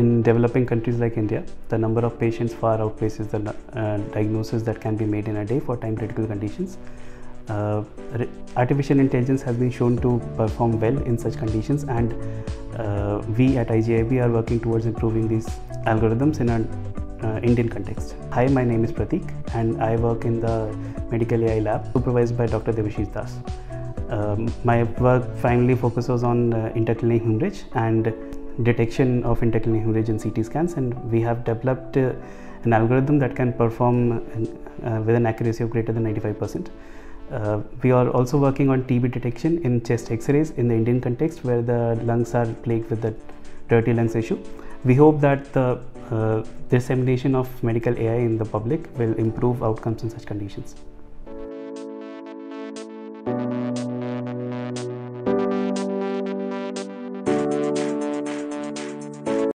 in developing countries like India, the number of patients far outpaces the uh, diagnosis that can be made in a day for time critical conditions. Uh, artificial intelligence has been shown to perform well in such conditions, and uh, we at IGIB are working towards improving these algorithms in an uh, Indian context. Hi, my name is Prateek, and I work in the Medical AI lab supervised by Dr. Debasis Dash. Um, my work primarily focuses on uh, intercranial hemorrhage and detection of intercranial hemorrhage in CT scans, and we have developed uh, an algorithm that can perform uh, with an accuracy of greater than 95%. Uh, we are also working on TB detection in chest X-rays in the Indian context, where the lungs are plagued with the dirty lungs issue. We hope that the uh, dissemination of medical AI in the public will improve outcomes in such conditions.